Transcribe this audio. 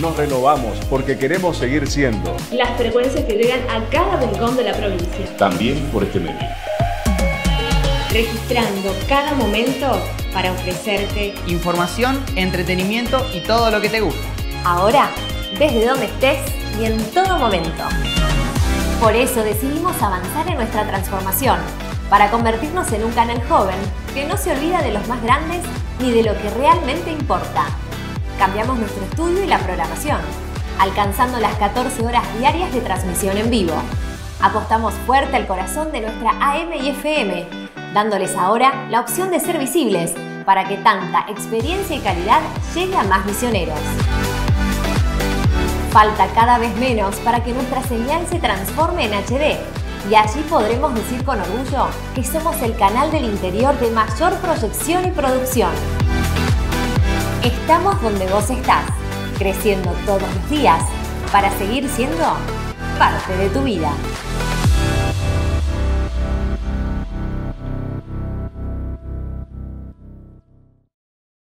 Nos renovamos porque queremos seguir siendo. Las frecuencias que llegan a cada rincón de la provincia. También por este medio. Registrando cada momento para ofrecerte información, entretenimiento y todo lo que te gusta. Ahora, desde donde estés y en todo momento. Por eso decidimos avanzar en nuestra transformación, para convertirnos en un canal joven que no se olvida de los más grandes ni de lo que realmente importa. Cambiamos nuestro estudio y la programación, alcanzando las 14 horas diarias de transmisión en vivo. Apostamos fuerte al corazón de nuestra AM y FM, dándoles ahora la opción de ser visibles para que tanta experiencia y calidad llegue a más misioneros. Falta cada vez menos para que nuestra señal se transforme en HD y allí podremos decir con orgullo que somos el canal del interior de mayor proyección y producción. Estamos donde vos estás, creciendo todos los días para seguir siendo parte de tu vida.